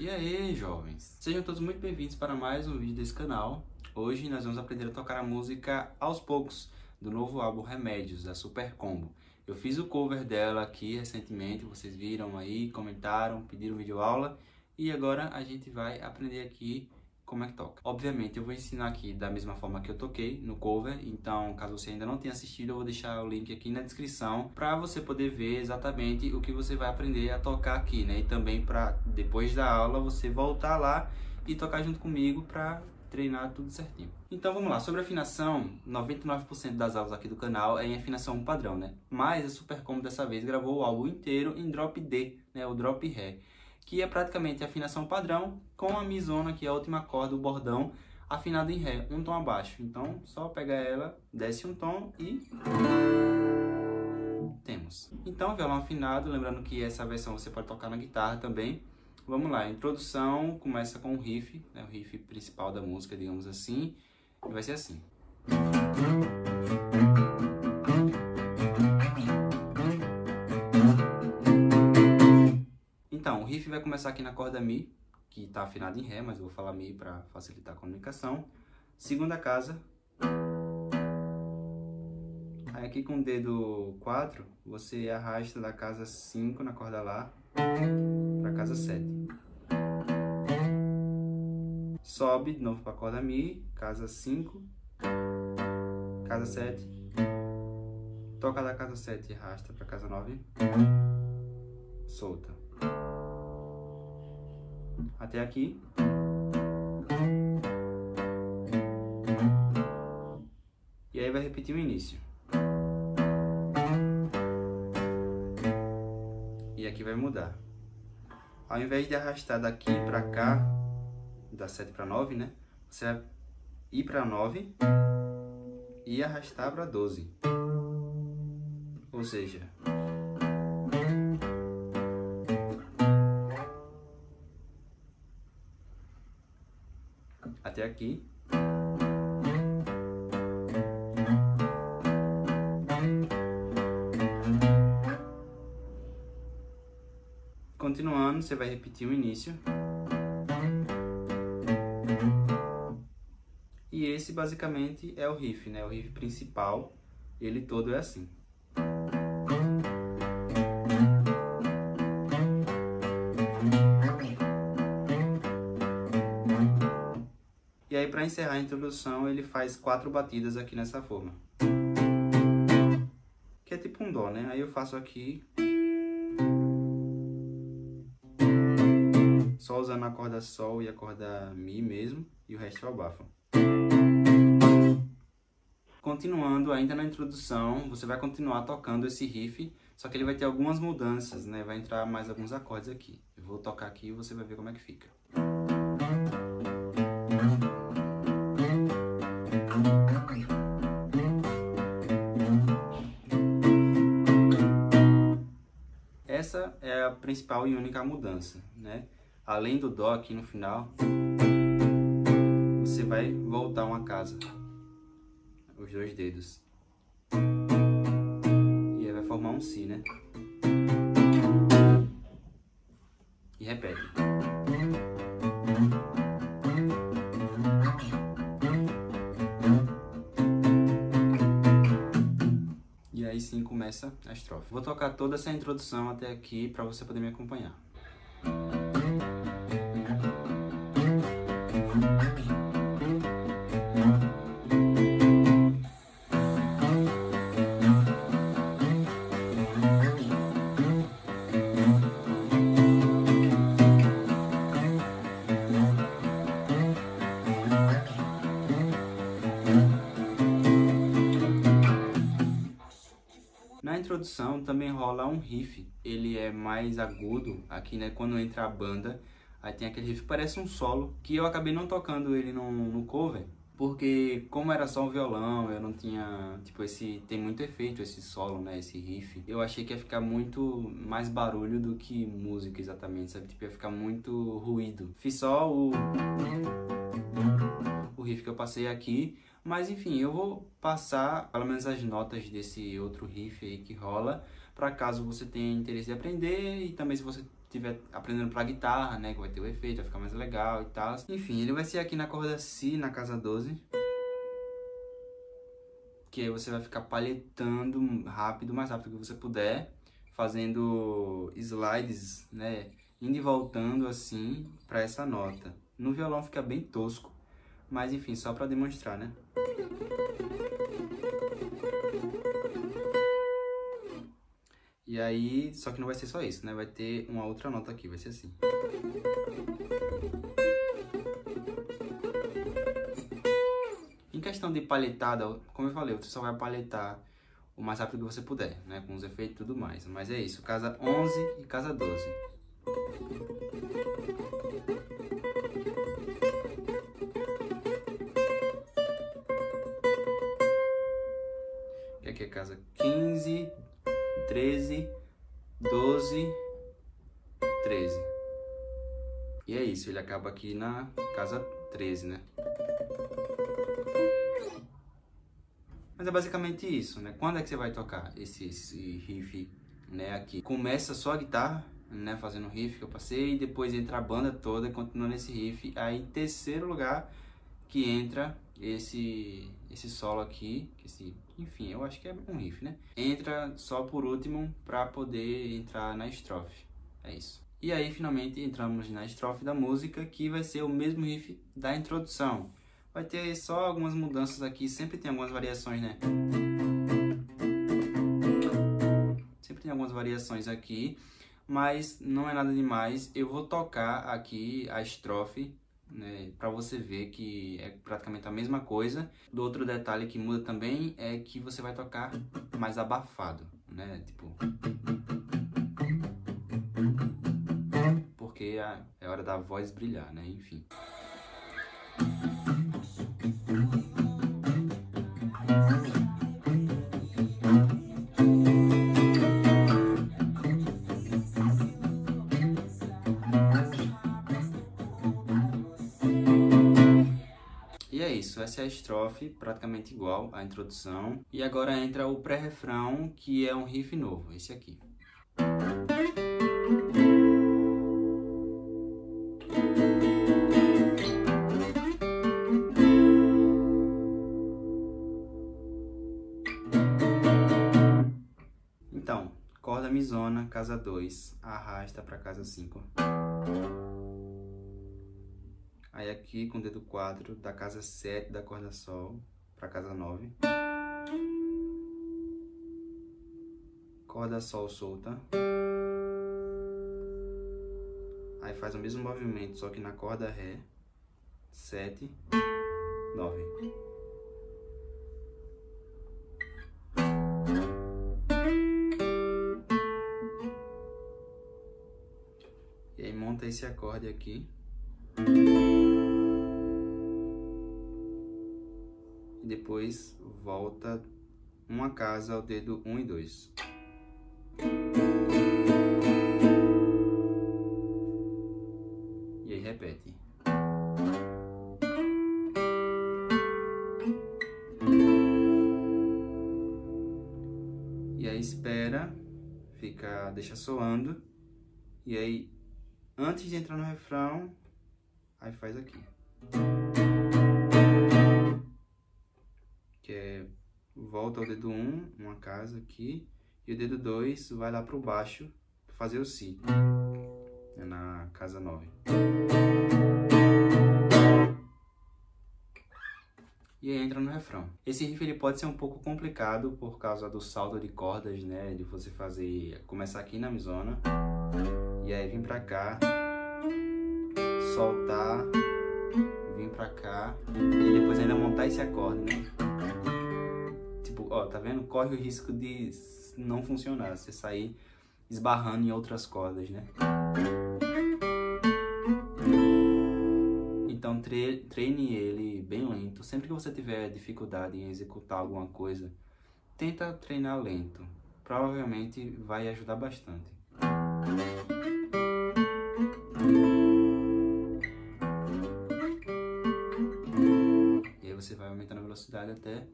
E aí, jovens? Sejam todos muito bem-vindos para mais um vídeo desse canal. Hoje nós vamos aprender a tocar a música Aos Poucos, do novo álbum Remédios, da Super Combo. Eu fiz o cover dela aqui recentemente, vocês viram aí, comentaram, pediram vídeo aula e agora a gente vai aprender aqui como é que toca. Obviamente eu vou ensinar aqui da mesma forma que eu toquei no cover, então caso você ainda não tenha assistido, eu vou deixar o link aqui na descrição para você poder ver exatamente o que você vai aprender a tocar aqui, né? E também para depois da aula você voltar lá e tocar junto comigo para treinar tudo certinho. Então vamos lá, sobre afinação, 99% das aulas aqui do canal é em afinação padrão, né? Mas a Supercom dessa vez gravou o álbum inteiro em drop D, né? O drop Ré que é praticamente a afinação padrão com a misona, que é a última corda, o bordão, afinado em Ré, um tom abaixo. Então, só pegar ela, desce um tom e... Temos. Então, violão afinado, lembrando que essa versão você pode tocar na guitarra também. Vamos lá, introdução começa com o riff, né, o riff principal da música, digamos assim, e vai ser assim. Riff vai começar aqui na corda Mi, que está afinada em Ré, mas eu vou falar Mi para facilitar a comunicação. Segunda casa. Aí aqui com o dedo 4, você arrasta da casa 5 na corda Lá para casa 7. Sobe de novo para a corda Mi, casa 5, casa 7. Toca da casa 7 e arrasta para casa 9. Solta até aqui. E aí vai repetir o início. E aqui vai mudar. Ao invés de arrastar daqui para cá, da 7 para 9, né? Você vai ir para 9 e arrastar para 12. Ou seja, até aqui. Continuando, você vai repetir o início. E esse basicamente é o riff, né? O riff principal, ele todo é assim. Encerrar a introdução, ele faz quatro batidas aqui nessa forma. Que é tipo um dó, né? Aí eu faço aqui... Só usando a corda sol e a corda mi mesmo, e o resto eu abafo. Continuando ainda na introdução, você vai continuar tocando esse riff, só que ele vai ter algumas mudanças, né? Vai entrar mais alguns acordes aqui. Eu vou tocar aqui e você vai ver como é que fica. Essa é a principal e única mudança, né? Além do Dó aqui no final, você vai voltar uma casa, os dois dedos. E aí vai formar um Si, né? E repete. Aí sim começa a estrofe. Vou tocar toda essa introdução até aqui para você poder me acompanhar. Introdução também rola um riff, ele é mais agudo aqui, né, quando entra a banda, aí tem aquele riff, parece um solo, que eu acabei não tocando ele no, no cover, porque como era só um violão, eu não tinha, tipo, esse, tem muito efeito esse solo, né, esse riff, eu achei que ia ficar muito mais barulho do que música exatamente, sabe, tipo, ia ficar muito ruído. Fiz só o, o riff que eu passei aqui, mas enfim, eu vou passar pelo menos as notas desse outro riff aí que rola, para caso você tenha interesse de aprender e também se você estiver aprendendo pra guitarra, né? Que vai ter o efeito, vai ficar mais legal e tal. Enfim, ele vai ser aqui na corda Si, na casa 12. Que aí você vai ficar palhetando rápido, mais rápido que você puder. Fazendo slides, né? Indo e voltando assim para essa nota. No violão fica bem tosco, mas enfim, só para demonstrar, né? E aí, só que não vai ser só isso, né? Vai ter uma outra nota aqui, vai ser assim. Em questão de palhetada, como eu falei, você só vai palhetar o mais rápido que você puder, né? Com os efeitos e tudo mais. Mas é isso, casa 11 e casa 12. 13, 12, 13. E é isso, ele acaba aqui na casa 13, né? Mas é basicamente isso, né? Quando é que você vai tocar esse, esse riff, né, aqui? Começa só a guitarra, né, fazendo o riff que eu passei, e depois entra a banda toda continuando esse riff. Aí, em terceiro lugar, que entra esse esse solo aqui, esse, enfim, eu acho que é um riff, né? Entra só por último para poder entrar na estrofe. É isso. E aí finalmente entramos na estrofe da música, que vai ser o mesmo riff da introdução. Vai ter só algumas mudanças aqui, sempre tem algumas variações, né? Sempre tem algumas variações aqui, mas não é nada demais. Eu vou tocar aqui a estrofe né, para você ver que é praticamente a mesma coisa. Do outro detalhe que muda também é que você vai tocar mais abafado, né? Tipo porque é, hora da voz brilhar, né? Enfim. Isso, essa é a estrofe, praticamente igual à introdução. E agora entra o pré-refrão, que é um riff novo, esse aqui. Então, corda misona, casa 2, arrasta para casa 5. Aí aqui com o dedo 4 da casa 7 da corda Sol para casa 9. Corda Sol solta. Aí faz o mesmo movimento, só que na corda Ré. 7, 9. E aí monta esse acorde aqui. Depois volta uma casa ao dedo 1 um e 2. E aí repete. E aí espera, fica, deixa soando. E aí, antes de entrar no refrão, aí faz aqui. Volta ao dedo 1, uma casa aqui, e o dedo 2 vai lá para o baixo para fazer o Si, é na casa 9. E aí entra no refrão. Esse riff ele pode ser um pouco complicado por causa do salto de cordas, né? De você fazer, começar aqui na misona, e aí vir pra cá, soltar, vir pra cá, e depois ainda montar esse acorde, né? Ó, tá vendo? Corre o risco de não funcionar, você sair esbarrando em outras cordas, né? Então treine ele bem lento. Sempre que você tiver dificuldade em executar alguma coisa, tenta treinar lento. Provavelmente vai ajudar bastante. E aí você vai aumentando a velocidade até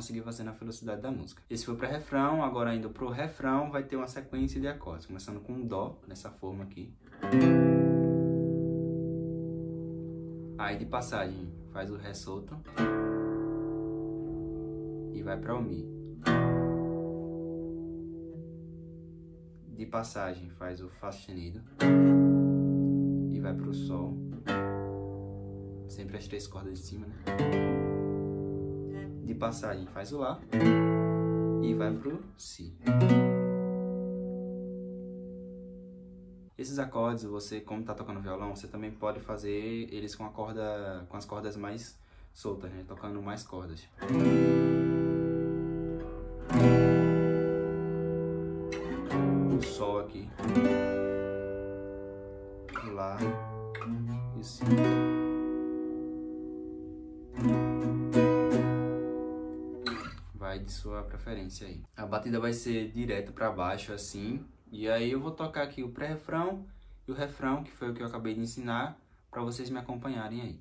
conseguir fazer na velocidade da música. Esse foi o pré-refrão, agora indo pro refrão vai ter uma sequência de acordes, começando com dó, nessa forma aqui. Aí de passagem faz o ré solto e vai para o mi. De passagem faz o fá sustenido e vai para o sol. Sempre as três cordas de cima, né? De passagem faz o lá e vai pro si. Esses acordes, você, como tá tocando violão, você também pode fazer eles com a corda, com as cordas mais soltas, né? Tocando mais cordas. O sol aqui. Lá. E si. De sua preferência aí. A batida vai ser direto para baixo assim, e aí eu vou tocar aqui o pré-refrão e o refrão, que foi o que eu acabei de ensinar, para vocês me acompanharem aí.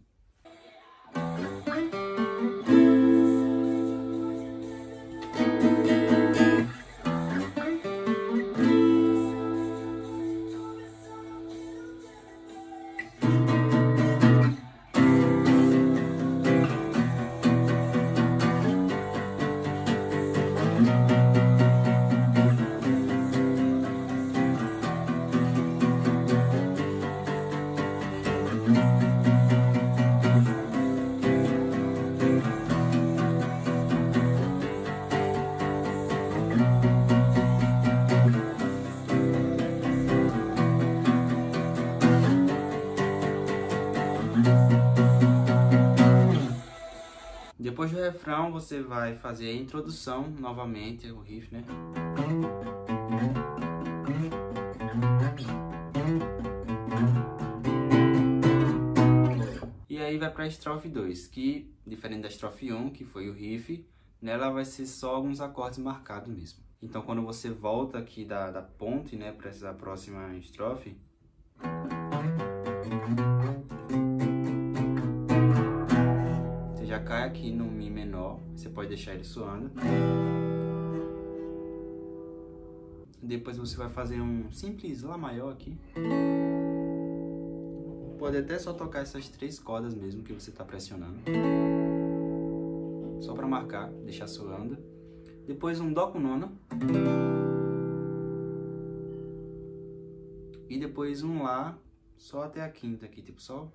Refrão, você vai fazer a introdução novamente, o riff, né? E aí vai para a estrofe 2, que, diferente da estrofe 1, um, que foi o riff, nela vai ser só alguns acordes marcados mesmo. Então, quando você volta aqui da, da ponte, né, para essa próxima estrofe, já cai aqui no você pode deixar ele suando. Depois você vai fazer um simples Lá maior aqui. Pode até só tocar essas três cordas mesmo que você está pressionando. Só para marcar, deixar suando. Depois um Dó com nona. E depois um Lá só até a quinta aqui, tipo só.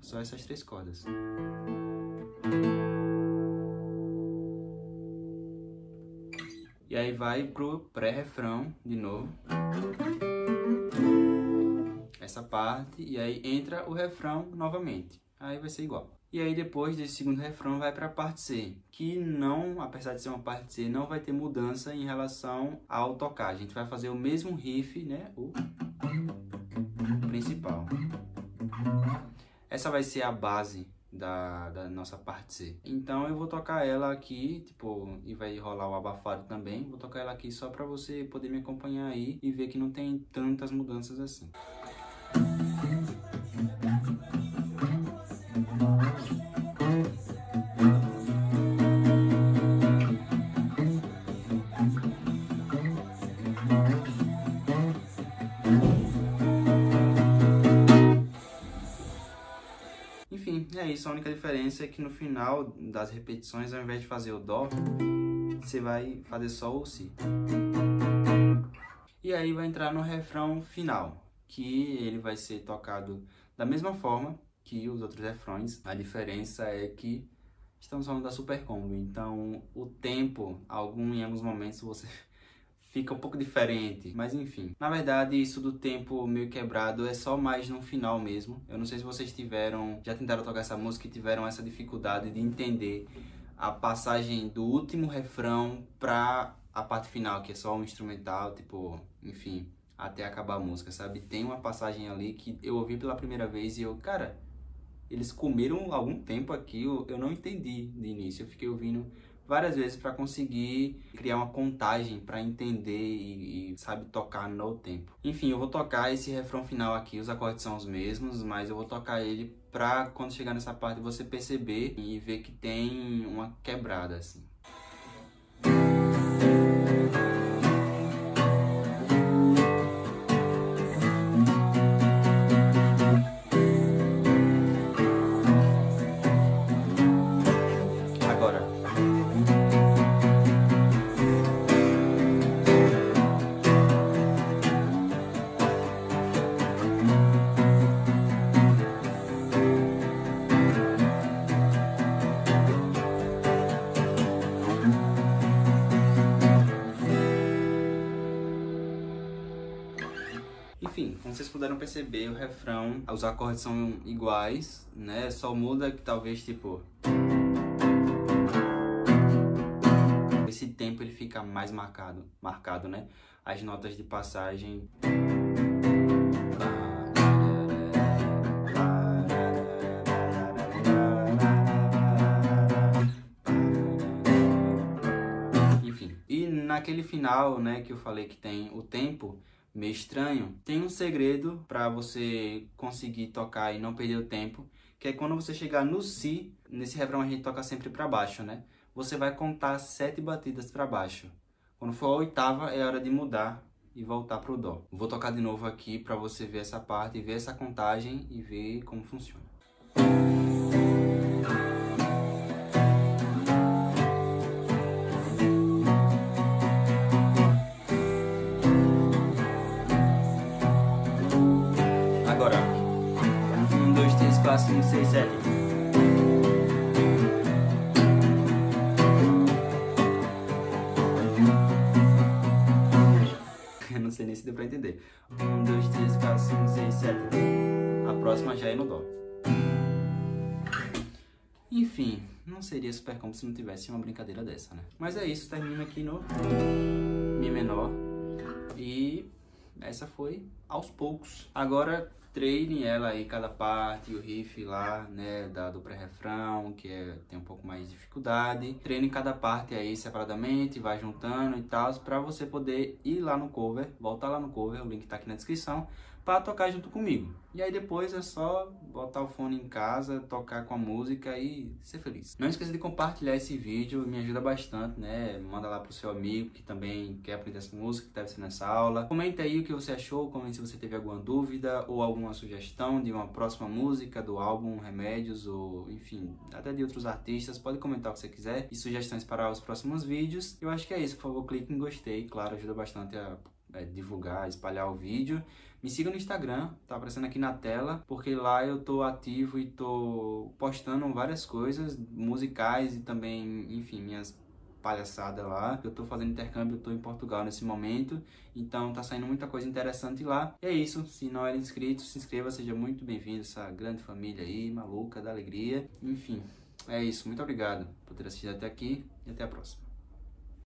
Só essas três cordas. Aí vai pro pré-refrão de novo. Essa parte e aí entra o refrão novamente. Aí vai ser igual. E aí depois desse segundo refrão vai para a parte C, que não, apesar de ser uma parte C, não vai ter mudança em relação ao tocar. A gente vai fazer o mesmo riff, né, o principal. Essa vai ser a base da, da nossa parte C. Então eu vou tocar ela aqui, tipo, e vai rolar o abafado também. Vou tocar ela aqui só para você poder me acompanhar aí e ver que não tem tantas mudanças assim. A única diferença é que no final das repetições, ao invés de fazer o Dó, você vai fazer só o Si. E aí vai entrar no refrão final, que ele vai ser tocado da mesma forma que os outros refrões. A diferença é que estamos falando da super combo, então o tempo, algum, em alguns momentos você fica um pouco diferente. Mas enfim, na verdade isso do tempo meio quebrado é só mais no final mesmo. Eu não sei se vocês tiveram, já tentaram tocar essa música e tiveram essa dificuldade de entender a passagem do último refrão pra a parte final, que é só um instrumental, tipo, enfim, até acabar a música, sabe? Tem uma passagem ali que eu ouvi pela primeira vez e eu, cara, eles comeram algum tempo aqui, eu, eu não entendi de início. Eu fiquei ouvindo várias vezes para conseguir criar uma contagem para entender e, e, sabe tocar no tempo. Enfim, eu vou tocar esse refrão final aqui, os acordes são os mesmos, mas eu vou tocar ele para quando chegar nessa parte você perceber e ver que tem uma quebrada assim. Puderam perceber, o refrão, os acordes são iguais, né? Só muda que talvez, tipo... Esse tempo ele fica mais marcado, marcado, né? As notas de passagem... Enfim, e naquele final, né, que eu falei que tem o tempo meio estranho, tem um segredo para você conseguir tocar e não perder o tempo, que é quando você chegar no si, nesse refrão a gente toca sempre para baixo, né? Você vai contar sete batidas para baixo. Quando for a oitava é hora de mudar e voltar pro dó. Vou tocar de novo aqui para você ver essa parte, ver essa contagem e ver como funciona. Cinco, seis, sete. Eu não sei nem se deu pra entender. Um, dois, três, quatro, cinco, seis, sete. A próxima já é no Dó. Enfim, não seria super como se não tivesse uma brincadeira dessa, né? Mas é isso, termina aqui no Mi menor. E essa foi aos poucos. Agora treine ela aí, cada parte, o riff lá, né, da, do pré-refrão, que é, tem um pouco mais de dificuldade. Treine cada parte aí separadamente, vai juntando e tal, para você poder ir lá no cover, voltar lá no cover, o link tá aqui na descrição, para tocar junto comigo. E aí depois é só botar o fone em casa, tocar com a música e ser feliz. Não esqueça de compartilhar esse vídeo, me ajuda bastante, né? Manda lá pro seu amigo que também quer aprender essa música, que deve ser nessa aula. Comenta aí o que você achou, comente se você teve alguma dúvida ou alguma sugestão de uma próxima música do álbum Remédios ou, enfim, até de outros artistas. Pode comentar o que você quiser e sugestões para os próximos vídeos. Eu acho que é isso, por favor, clique em gostei, claro, ajuda bastante a é, divulgar, espalhar o vídeo. Me siga no Instagram, tá aparecendo aqui na tela, porque lá eu tô ativo e tô postando várias coisas musicais e também, enfim, minhas palhaçadas lá. Eu tô fazendo intercâmbio, eu tô em Portugal nesse momento, então tá saindo muita coisa interessante lá. E é isso, se não é inscrito, se inscreva, seja muito bem-vindo essa grande família aí, maluca, da alegria. Enfim, é isso, muito obrigado por ter assistido até aqui e até a próxima.